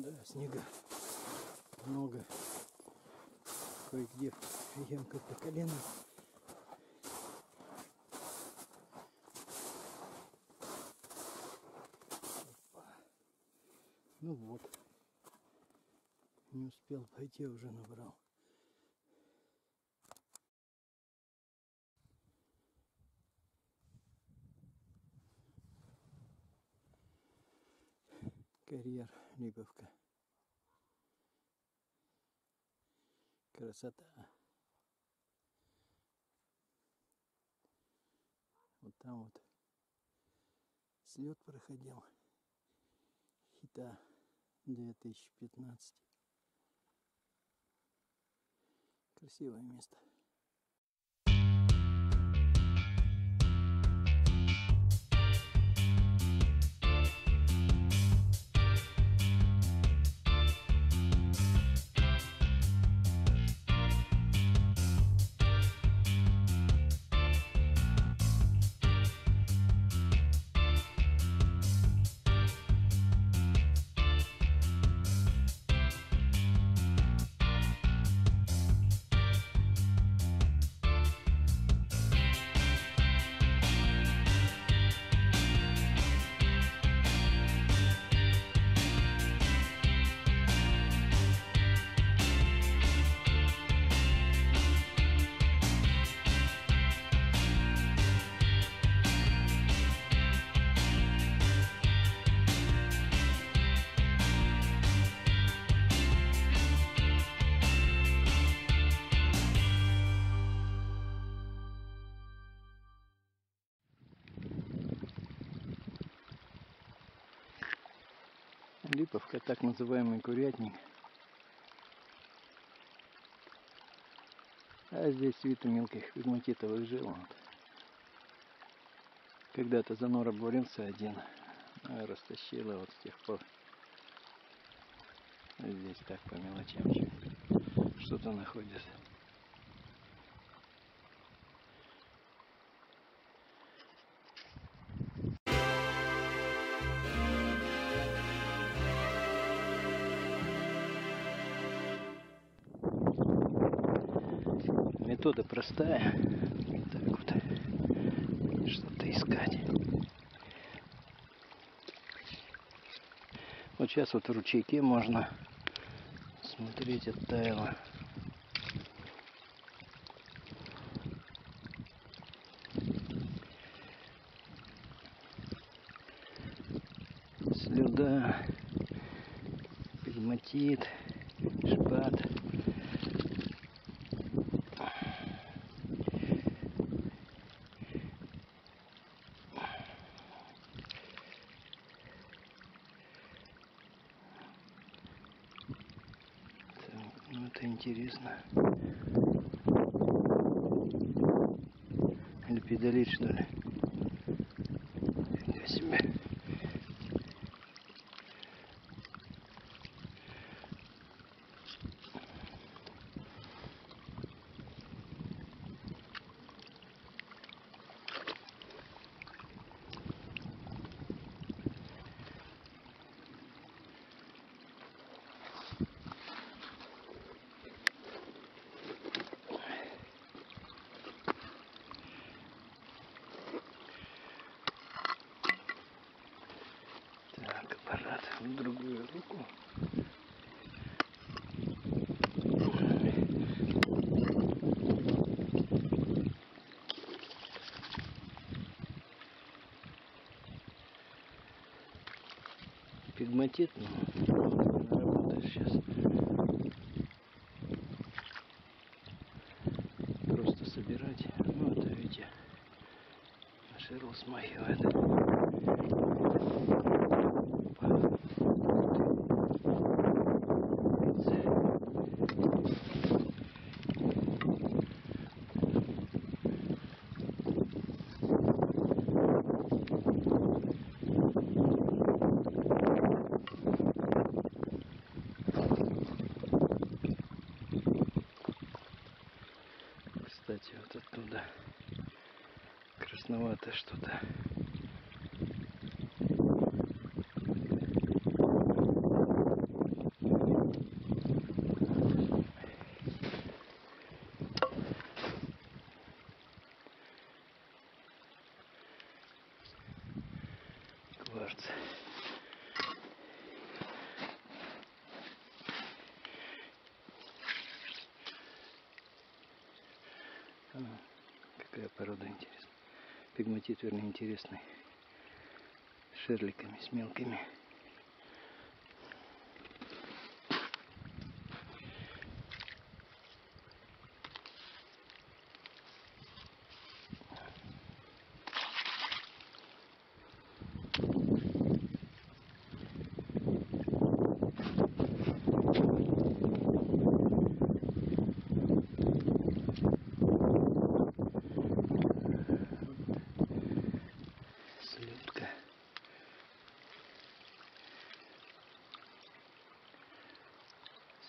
Да, снега много. Кое-где ямка по колено. Опа. Ну вот. Не успел пойти, уже набрал. Карьер Липовка. Красота. Вот там вот слет проходил. Хита 2015. Красивое место. Липовка, так называемый курятник. А здесь свита мелких пигматитовых жил. Когда-то занор обварился один, а растащило вот с тех пор. Здесь так по мелочам что-то находится. Метода простая. Так вот, что-то искать. Вот сейчас вот в ручейке можно смотреть оттаяло. Слюда, пигматит, шпат. Ну это интересно. Или педалит что ли? Фига себе. Так, аппарат в другую руку. Пигматит, ну, работает сейчас. Просто собирать. Ну, это видите, на шерл смахивает. Кстати, вот оттуда красновато что-то. Пигматит, вернее, интересный. С шерликами, с мелкими.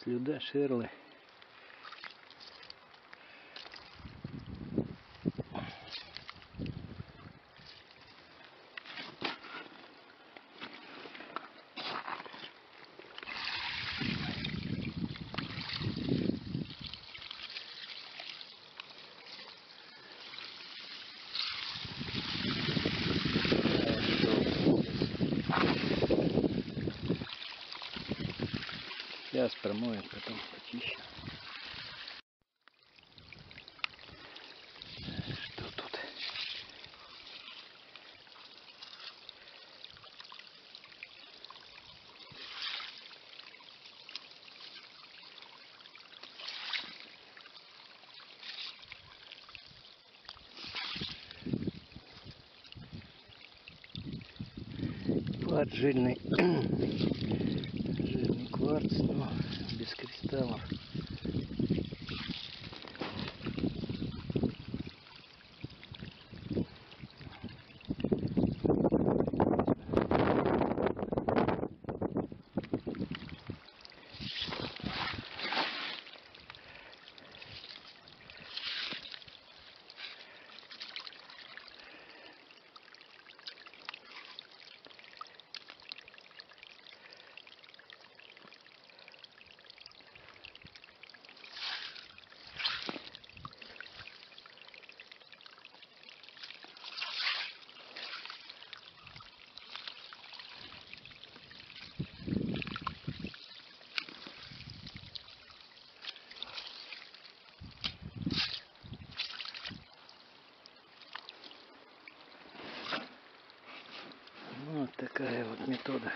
Слюда Шерлы. Сейчас промоем, потом почищу. Что тут? Жирный кварц, но без кристаллов. Ну, Вот такая вот метода.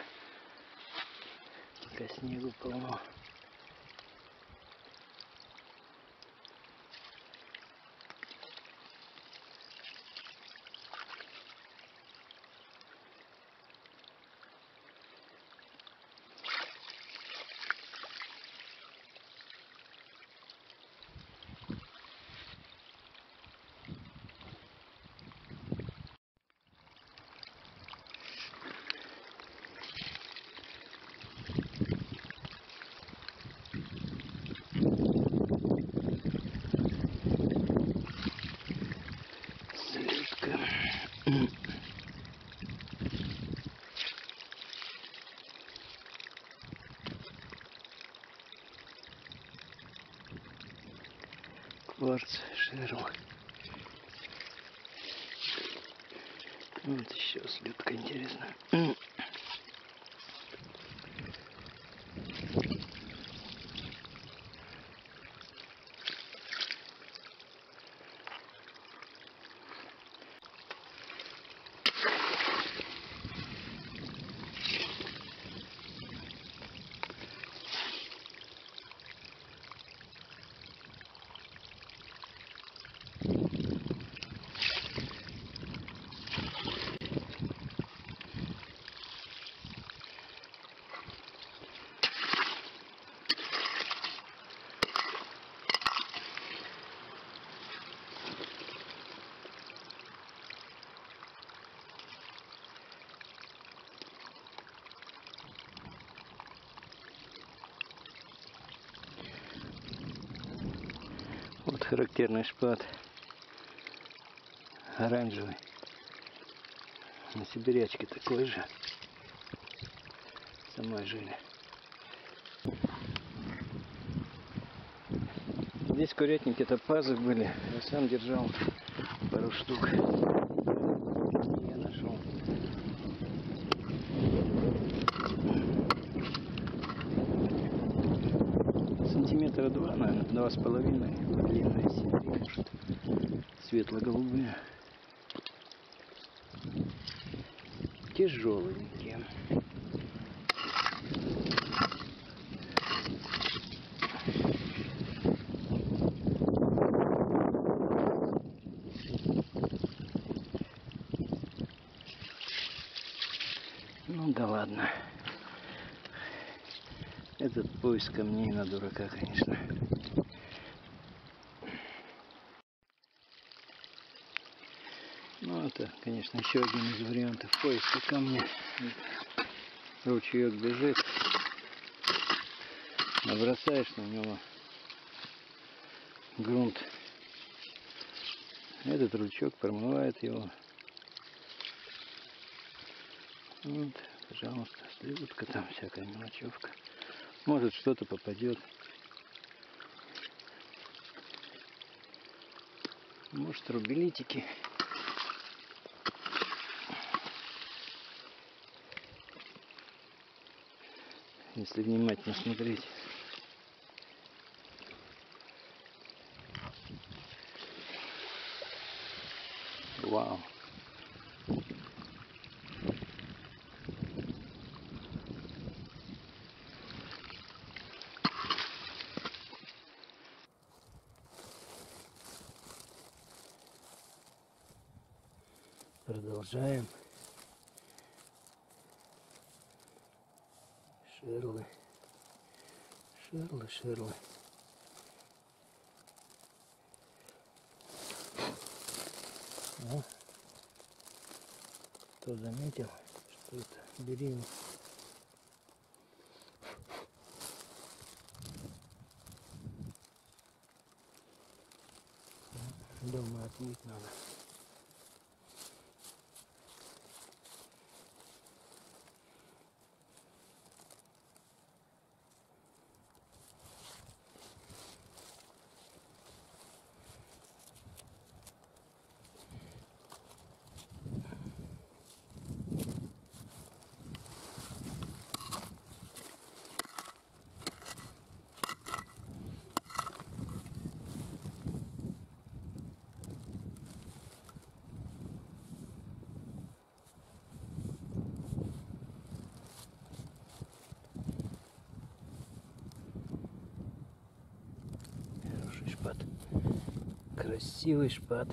Пока снегу полно. Кварц, шерл. Вот еще слюдка интересная. Вот характерный шпат. Оранжевый. На сибирячке такой же. Самой жили. Здесь курятники топазы были. Я сам держал пару штук. Я нашел. Сантиметра два, наверное, два с половиной. Длинная серия, может. светло-голубые. Тяжеленькие. Ну да ладно. Поиск камней на дурака, конечно. Ну это, конечно, еще один из вариантов поиска камня. Ручеек бежит. Набросаешь на него грунт. Этот ручок промывает его. Вот, пожалуйста, слюдка там всякая мелочевка. Может что-то попадет. Может рубелитики. Если внимательно смотреть. Вау. Продолжаем. Шерлы. Шерлы, шерлы. О, кто заметил, что это беременность. Дома отмыть надо. Хороший шпат. Красивый шпат.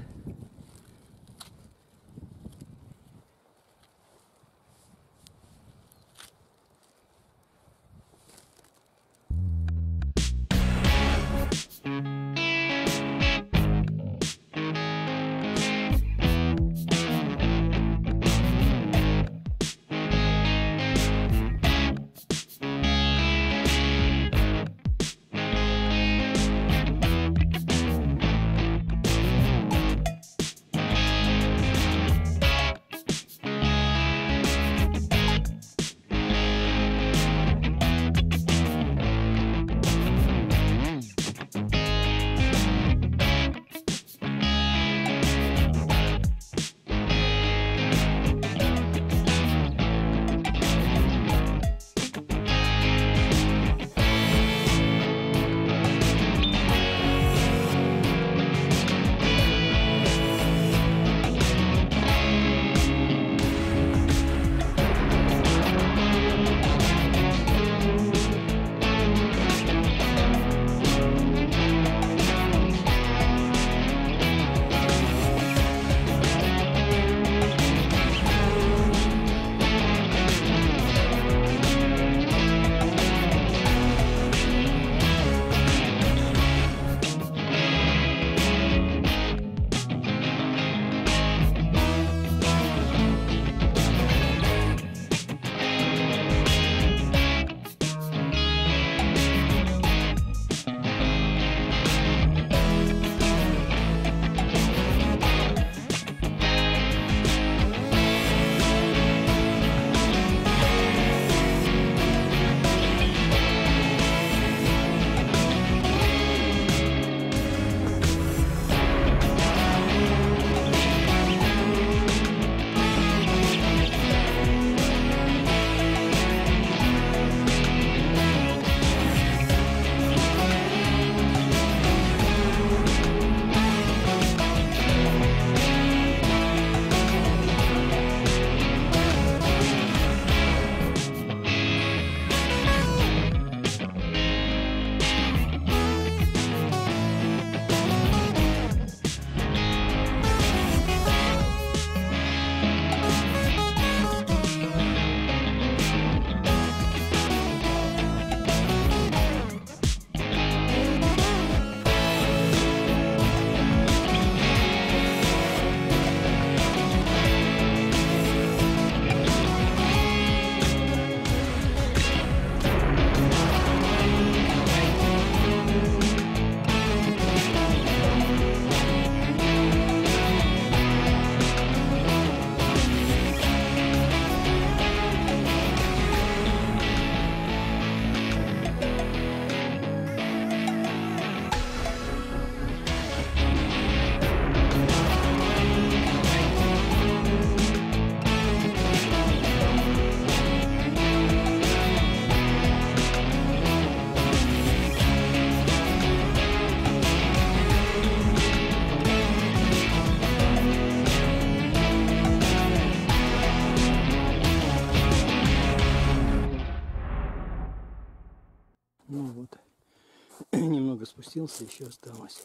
Опустился, еще осталось.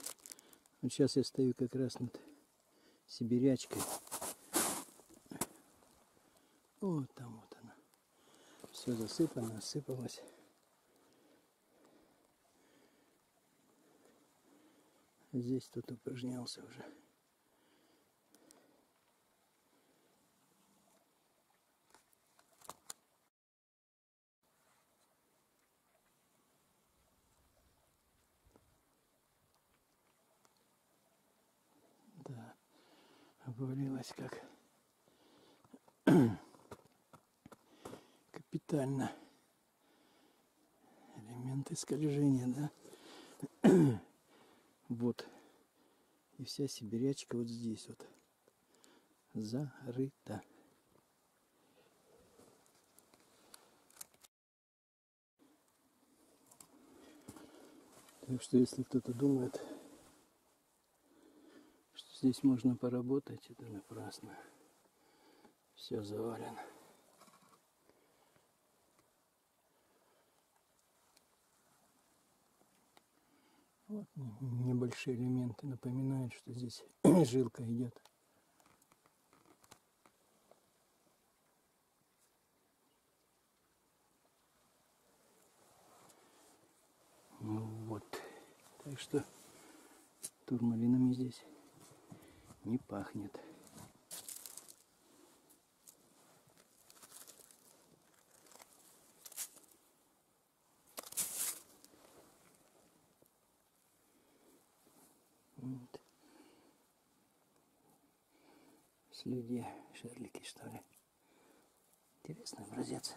Вот сейчас я стою как раз над сибирячкой. Вот там вот она. Все засыпано, осыпалось. Здесь тут упражнялся уже. Обвалилась как капитально. Элементы скольжения, да? Вот. И вся сибирячка вот здесь вот. Зарыта. Так что если кто-то думает, здесь можно поработать, это напрасно. Все завалено. Вот небольшие элементы напоминают, что здесь жилка идет. Ну вот. Так что турмалинами здесь не пахнет. Вот. Следи, шерлики, что ли. Интересный образец.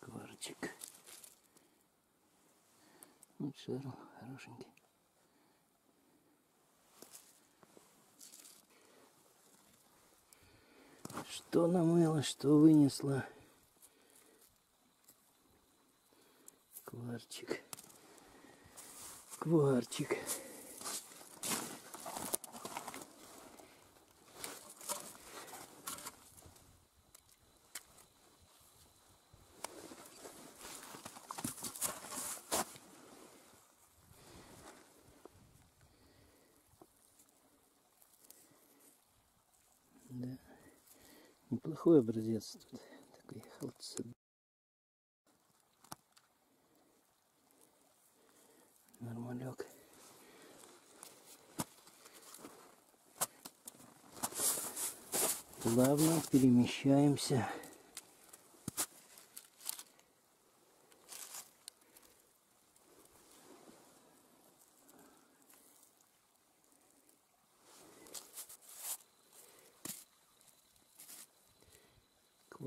Кварчик. Вот шерл хорошенький. Что намыло, что вынесла. Кварчик. Кварчик. Да. Неплохой образец тут. Такой холодцы. Нормалек. Плавно перемещаемся.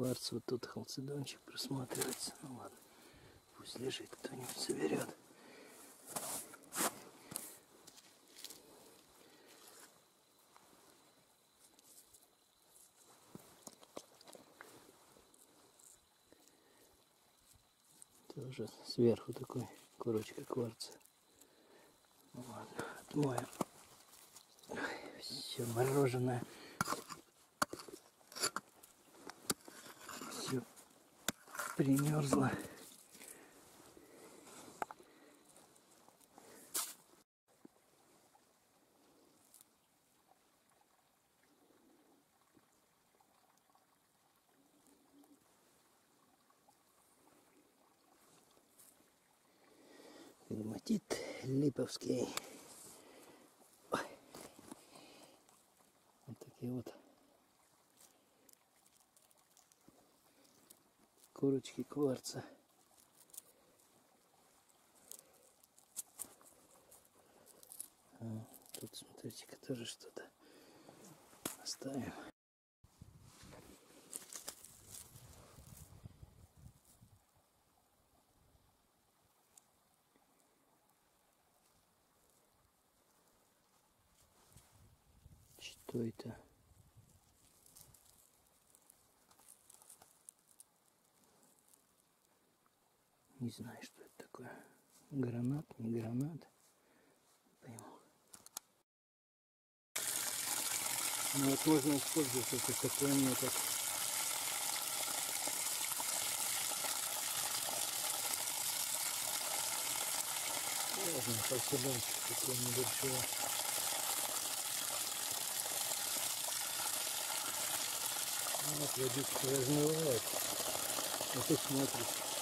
Кварц вот тут халцедончик просматривается. Ну ладно, пусть лежит, кто-нибудь соберет. Тоже сверху такой курочка кварца. Ну ладно, отмоем. Все мороженое. Все примерзло. Гематит липовский. Ой. Вот такие вот корочки кварца. А, тут, смотрите-ка, тоже что-то оставим. Что это? Не знаю, что это такое. Гранат, не гранат. Пойму. Ну вот можно использовать это такой метод. Можно подселенчик такой небольшой. Вот водичка размывает. А ты смотришь.